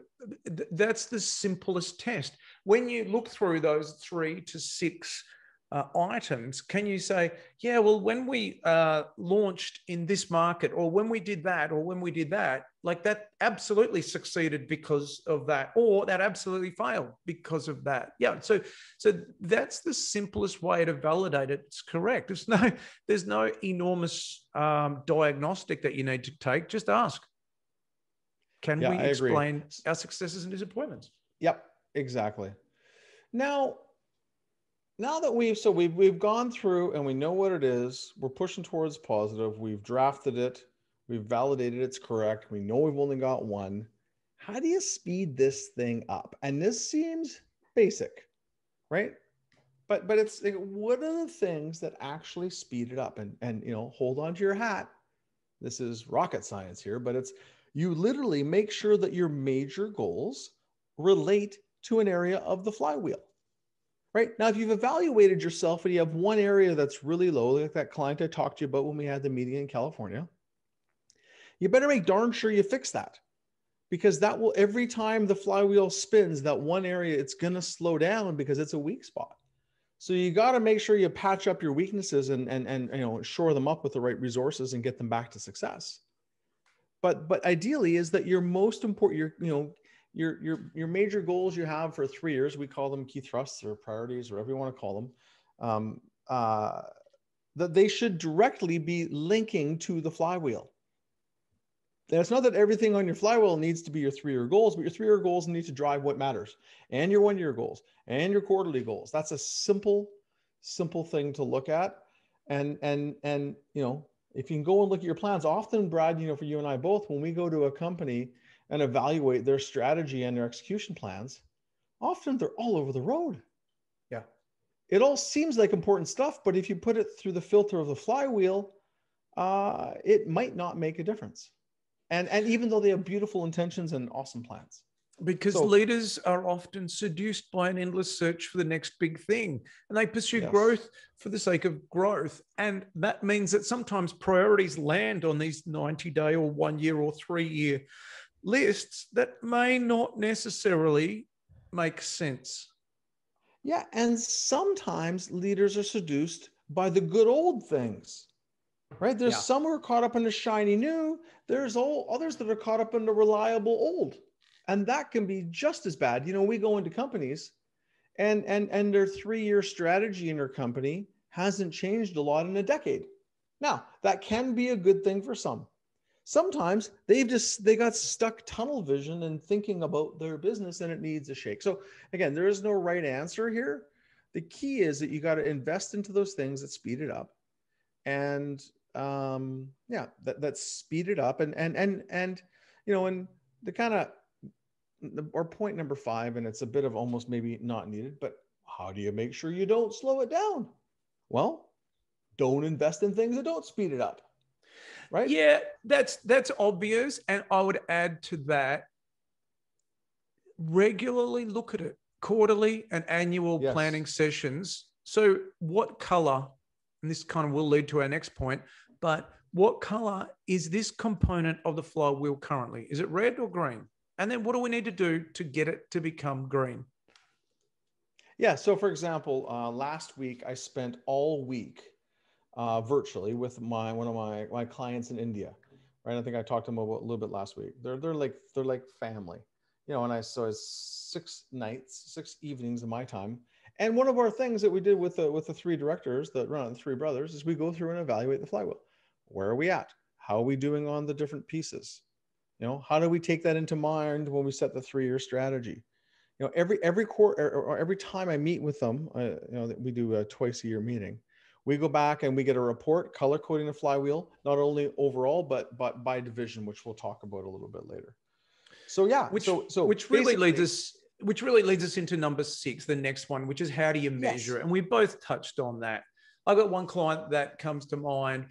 that's the simplest test when you look through those 3 to 6 uh, items, can you say, yeah, well, when we uh, launched in this market, or when we did that, or when we did that, like that absolutely succeeded because of that, or that absolutely failed because of that. Yeah. So, so that's the simplest way to validate it. It's correct. There's no, there's no enormous um, diagnostic that you need to take. Just ask. Can yeah, we explain our successes and disappointments? Yep, exactly. Now, now that we've so we've we've gone through and we know what it is, we're pushing towards positive. We've drafted it, we've validated it's correct. We know we've only got one. How do you speed this thing up? And this seems basic, right? But but it's like, what are the things that actually speed it up? And and you know, hold on to your hat. This is rocket science here, but it's you literally make sure that your major goals relate to an area of the flywheel right? Now, if you've evaluated yourself and you have one area that's really low, like that client I talked to you about when we had the meeting in California, you better make darn sure you fix that because that will, every time the flywheel spins, that one area, it's going to slow down because it's a weak spot. So you got to make sure you patch up your weaknesses and, and, and, you know, shore them up with the right resources and get them back to success. But, but ideally is that your most important, your, you know, your your your major goals you have for three years we call them key thrusts or priorities or whatever you want to call them um, uh, that they should directly be linking to the flywheel. And it's not that everything on your flywheel needs to be your three year goals but your three year goals need to drive what matters and your one year goals and your quarterly goals. That's a simple simple thing to look at and and and you know if you can go and look at your plans often brad you know for you and i both when we go to a company and evaluate their strategy and their execution plans, often they're all over the road. Yeah. It all seems like important stuff, but if you put it through the filter of the flywheel, uh, it might not make a difference. And, and even though they have beautiful intentions and awesome plans. Because so, leaders are often seduced by an endless search for the next big thing and they pursue yes. growth for the sake of growth. And that means that sometimes priorities land on these 90 day or one year or three year lists that may not necessarily make sense. Yeah, and sometimes leaders are seduced by the good old things. Right? There's yeah. some who are caught up in the shiny new, there's all others that are caught up in the reliable old. And that can be just as bad. You know, we go into companies and and and their 3-year strategy in their company hasn't changed a lot in a decade. Now, that can be a good thing for some. Sometimes they've just they got stuck tunnel vision and thinking about their business and it needs a shake. So again there is no right answer here. The key is that you got to invest into those things that speed it up. And um yeah that that speed it up. And and and and you know and the kind of or point number five and it's a bit of almost maybe not needed but how do you make sure you don't slow it down? Well don't invest in things that don't speed it up right? Yeah, that's that's obvious, and I would add to that regularly look at it quarterly and annual yes. planning sessions. So, what color? And this kind of will lead to our next point, but what color is this component of the flywheel currently? Is it red or green? And then what do we need to do to get it to become green? Yeah. So, for example, uh, last week I spent all week uh, virtually with my one of my my clients in India. Right, I think I talked to them about a little bit last week. They're they're like they're like family, you know. And I so six nights, six evenings of my time. And one of our things that we did with the with the three directors that run the three brothers is we go through and evaluate the flywheel. Where are we at? How are we doing on the different pieces? You know, how do we take that into mind when we set the three year strategy? You know, every every quarter or every time I meet with them, uh, you know, we do a twice a year meeting we go back and we get a report color coding the flywheel not only overall but but by division which we'll talk about a little bit later. So yeah which so, so which really leads us which really leads us into number six the next one which is how do you measure yes. it? And we both touched on that. I got one client that comes to mind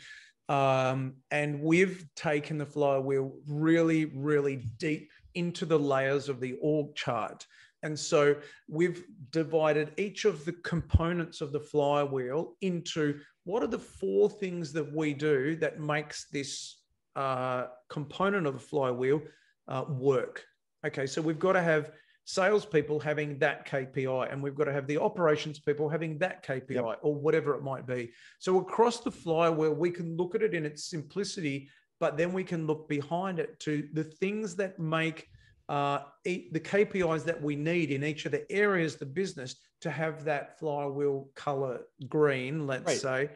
um, and we've taken the flywheel really really deep into the layers of the org chart and so we've divided each of the components of the flywheel into what are the four things that we do that makes this uh, component of the flywheel uh, work. Okay, so we've got to have salespeople having that KPI, and we've got to have the operations people having that KPI, yep. or whatever it might be. So across the flywheel, we can look at it in its simplicity, but then we can look behind it to the things that make uh, the KPIs that we need in each of the areas of the business to have that flywheel color green, let's right. say.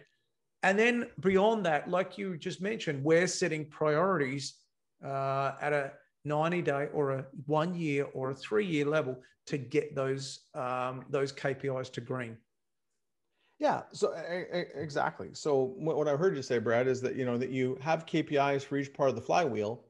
And then beyond that, like you just mentioned, we're setting priorities uh, at a 90 day or a one year or a three year level to get those um, those KPIs to green. Yeah, so exactly. So what I heard you say, Brad, is that you know that you have KPIs for each part of the flywheel,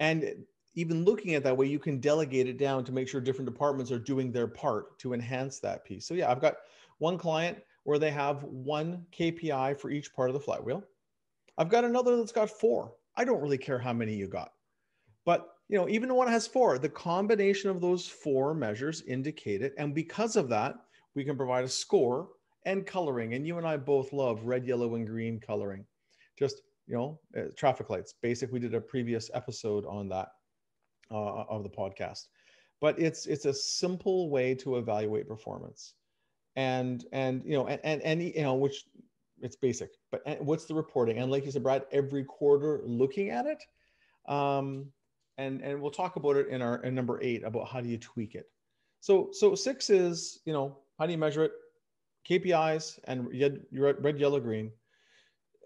and even looking at that way, you can delegate it down to make sure different departments are doing their part to enhance that piece. So yeah, I've got one client where they have one KPI for each part of the flywheel. I've got another that's got four. I don't really care how many you got. But you know, even one has four, the combination of those four measures indicate it. And because of that, we can provide a score and coloring. And you and I both love red, yellow, and green coloring. Just, you know, uh, traffic lights. Basic, we did a previous episode on that uh, of the podcast. But it's it's a simple way to evaluate performance. And and you know and and, and you know which it's basic but what's the reporting? And like you said brad every quarter looking at it um and and we'll talk about it in our in number eight about how do you tweak it. So so six is you know how do you measure it? Kpis and red, red yellow green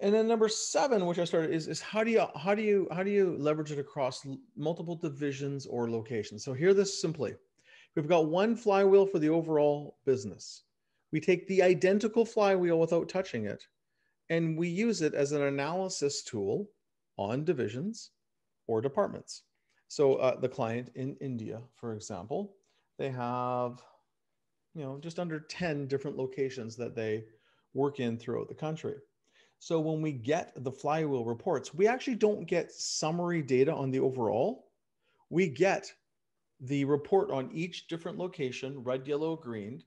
and then number seven which i started is, is how do you how do you how do you leverage it across multiple divisions or locations? So here this simply. We've got one flywheel for the overall business. We take the identical flywheel without touching it and we use it as an analysis tool on divisions or departments. So uh, the client in india for example they have you know just under 10 different locations that they work in throughout the country so when we get the flywheel reports, we actually don't get summary data on the overall. We get the report on each different location, red, yellow, green,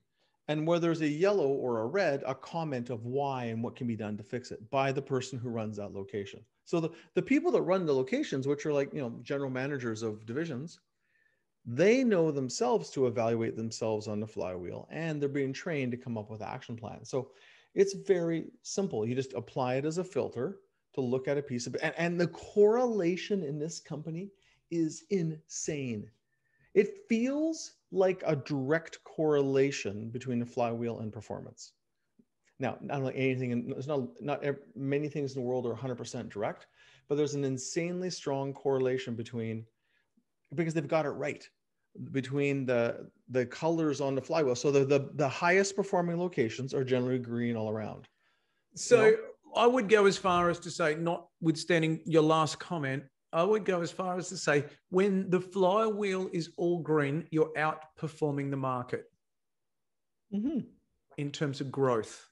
and where there's a yellow or a red, a comment of why and what can be done to fix it by the person who runs that location. So the, the people that run the locations, which are like, you know, general managers of divisions, they know themselves to evaluate themselves on the flywheel and they're being trained to come up with action plans. So it's very simple. You just apply it as a filter to look at a piece of and, and the correlation in this company is insane. It feels like a direct correlation between the flywheel and performance. Now, not like anything, there's not not many things in the world are 100% direct, but there's an insanely strong correlation between because they've got it right between the the colors on the flywheel. So the the, the highest performing locations are generally green all around. So you know? I would go as far as to say, notwithstanding your last comment, I would go as far as to say when the flywheel is all green, you're outperforming the market mm-hmm. in terms of growth.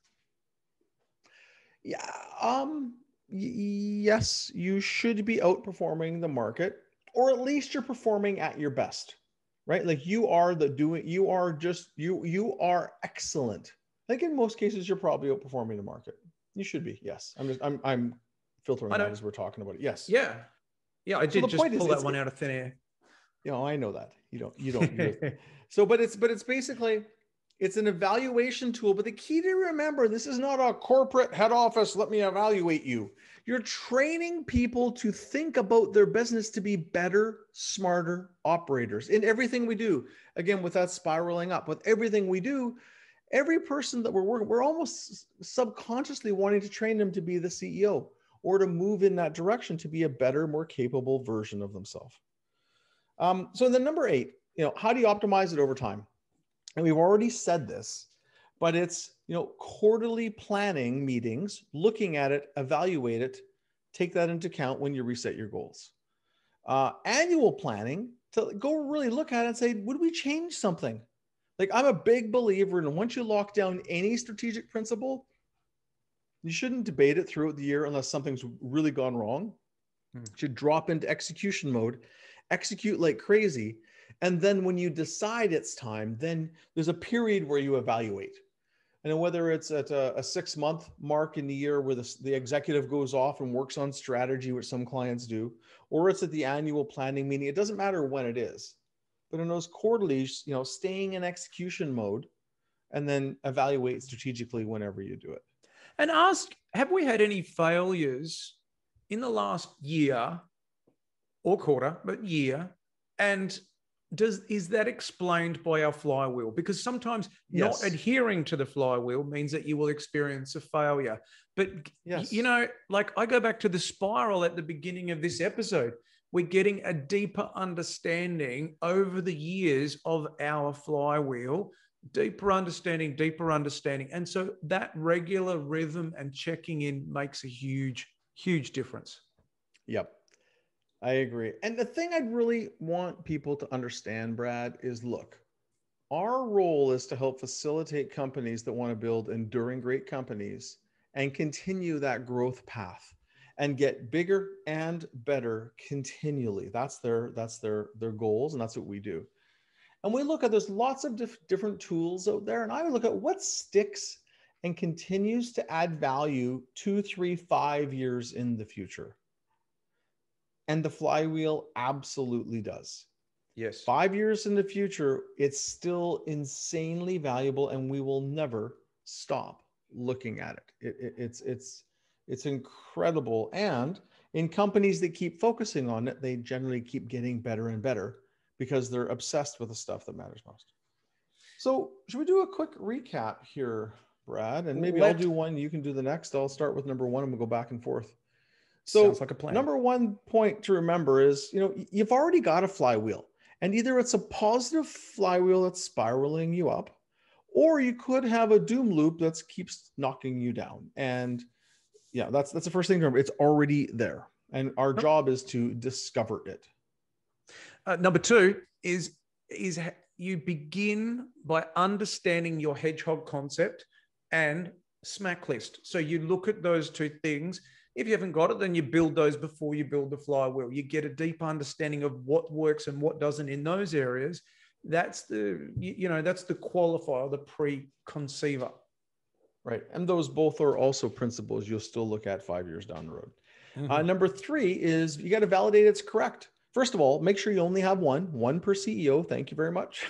Yeah. Um. Y- yes, you should be outperforming the market, or at least you're performing at your best, right? Like you are the doing. You are just you. You are excellent. Like in most cases, you're probably outperforming the market. You should be. Yes. I'm just. I'm. I'm filtering that as we're talking about it. Yes. Yeah. Yeah. I did so just pull is, that one out of thin air. You know, I know that. You don't. You don't. You don't. so, but it's. But it's basically it's an evaluation tool, but the key to remember this is not a corporate head office. Let me evaluate you. You're training people to think about their business to be better, smarter operators in everything we do. Again, without spiraling up, with everything we do, every person that we're working, we're almost subconsciously wanting to train them to be the CEO or to move in that direction to be a better, more capable version of themselves. Um, so, then number eight, you know, how do you optimize it over time? And we've already said this, but it's you know quarterly planning meetings, looking at it, evaluate it, take that into account when you reset your goals. Uh, annual planning to go really look at it and say, would we change something? Like I'm a big believer in once you lock down any strategic principle, you shouldn't debate it throughout the year unless something's really gone wrong. Hmm. You should drop into execution mode, execute like crazy, and then when you decide it's time, then there's a period where you evaluate. And whether it's at a, a six month mark in the year where the, the executive goes off and works on strategy, which some clients do, or it's at the annual planning meeting, it doesn't matter when it is. But in those quarterlies, you know, staying in execution mode and then evaluate strategically whenever you do it. And ask, have we had any failures in the last year or quarter, but year? And does is that explained by our flywheel? Because sometimes yes. not adhering to the flywheel means that you will experience a failure. But yes. you know like i go back to the spiral at the beginning of this episode. We're getting a deeper understanding over the years of our flywheel deeper understanding deeper understanding. And so that regular rhythm and checking in makes a huge huge difference. Yep I agree. And the thing I'd really want people to understand, Brad, is look, our role is to help facilitate companies that want to build enduring great companies and continue that growth path and get bigger and better continually. That's their that's their their goals and that's what we do. And we look at there's lots of diff- different tools out there and I would look at what sticks and continues to add value two, three, five years in the future. And the flywheel absolutely does. Yes. Five years in the future, it's still insanely valuable, and we will never stop looking at it. it, it it's it's it's incredible. And in companies that keep focusing on it, they generally keep getting better and better because they're obsessed with the stuff that matters most. So, should we do a quick recap here, Brad? And maybe Let, I'll do one. You can do the next. I'll start with number one, and we'll go back and forth. So Sounds like a plan. Number one point to remember is, you know, you've already got a flywheel, and either it's a positive flywheel that's spiraling you up, or you could have a doom loop that keeps knocking you down. And yeah, that's that's the first thing to remember. It's already there, and our job is to discover it. Uh, number two is is you begin by understanding your hedgehog concept and SMAC list. So you look at those two things if you haven't got it, then you build those before you build the flywheel. You get a deep understanding of what works and what doesn't in those areas. That's the you know that's the qualifier, the pre-conceiver. Right, and those both are also principles you'll still look at five years down the road. Mm-hmm. Uh, number three is you got to validate it's correct. First of all, make sure you only have one, one per CEO. Thank you very much.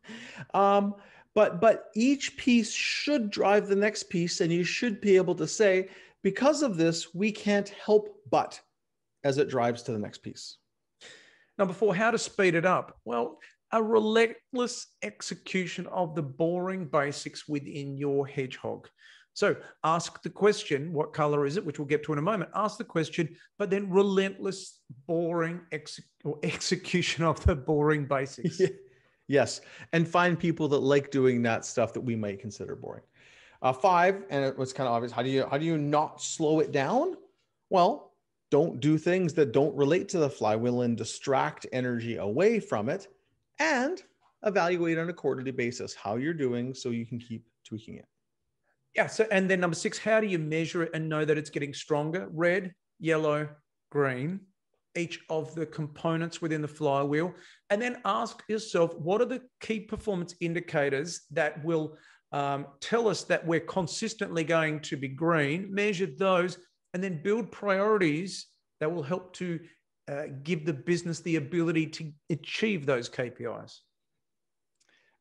um, but but each piece should drive the next piece, and you should be able to say because of this, we can't help but as it drives to the next piece. Number four, how to speed it up? Well, a relentless execution of the boring basics within your hedgehog. So ask the question, what color is it, which we'll get to in a moment. Ask the question, but then relentless, boring ex- execution of the boring basics. yes. And find people that like doing that stuff that we might consider boring. Uh, five, and it was kind of obvious. How do you how do you not slow it down? Well, don't do things that don't relate to the flywheel and distract energy away from it, and evaluate on a quarterly basis how you're doing so you can keep tweaking it. Yeah. So, and then number six, how do you measure it and know that it's getting stronger? Red, yellow, green, each of the components within the flywheel. And then ask yourself, what are the key performance indicators that will um, tell us that we're consistently going to be green? Measure those and then build priorities that will help to uh, give the business the ability to achieve those KPIs.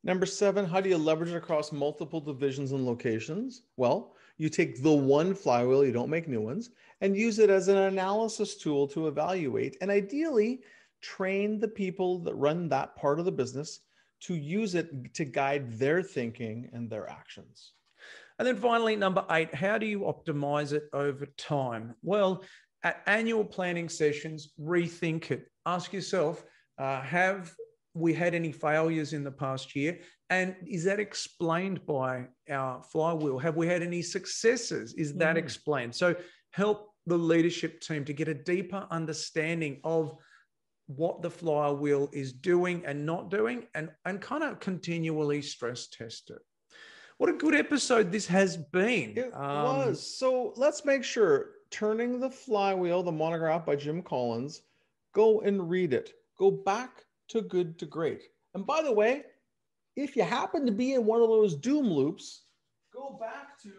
Number seven, how do you leverage across multiple divisions and locations? Well, you take the one flywheel, you don't make new ones, and use it as an analysis tool to evaluate and ideally train the people that run that part of the business to use it to guide their thinking and their actions. And then finally, number eight, how do you optimize it over time? Well, at annual planning sessions, rethink it. Ask yourself, uh, have we had any failures in the past year? And is that explained by our flywheel? Have we had any successes? Is that mm. explained? So help the leadership team to get a deeper understanding of what the flywheel is doing and not doing and, and kind of continually stress test it. What a good episode this has been. It um, was. So let's make sure Turning the Flywheel, the monograph by Jim Collins, go and read it. Go back to good to great. And by the way, if you happen to be in one of those doom loops, go back to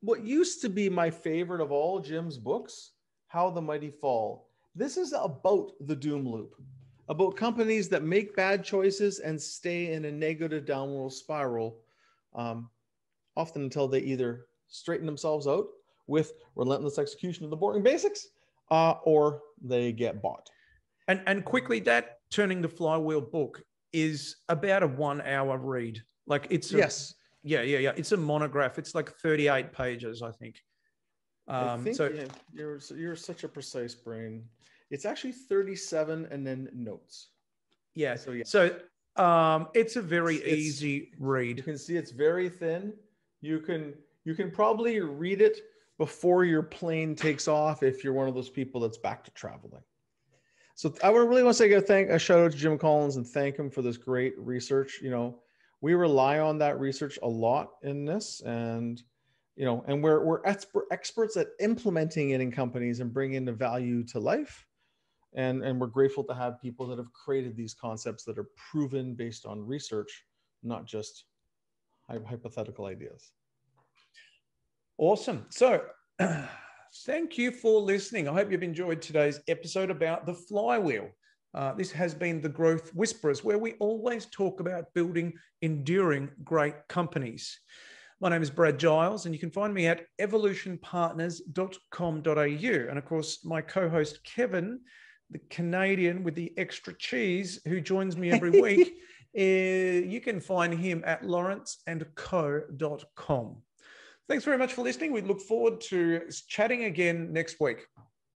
what used to be my favorite of all Jim's books, How the Mighty Fall. This is about the doom loop, about companies that make bad choices and stay in a negative downward spiral, um, often until they either straighten themselves out with relentless execution of the boring basics uh, or they get bought. And and quickly, that turning the flywheel book is about a one hour read. Like it's a, yes, yeah, yeah, yeah. It's a monograph. It's like thirty eight pages, I think. Um, I think so yeah, you're you're such a precise brain. It's actually thirty seven and then notes. Yeah. So yeah. So um, it's a very it's, easy read. You can see it's very thin. You can you can probably read it before your plane takes off if you're one of those people that's back to traveling. So I would really want to say a thank a shout out to Jim Collins and thank him for this great research. You know, we rely on that research a lot in this, and you know, and we're we're expert, experts at implementing it in companies and bringing the value to life. And and we're grateful to have people that have created these concepts that are proven based on research, not just hypothetical ideas. Awesome. So. Thank you for listening. I hope you've enjoyed today's episode about the flywheel. Uh, this has been the Growth Whisperers, where we always talk about building enduring great companies. My name is Brad Giles, and you can find me at evolutionpartners.com.au. And of course, my co host, Kevin, the Canadian with the extra cheese, who joins me every week, uh, you can find him at lawrenceandco.com. Thanks very much for listening. We look forward to chatting again next week.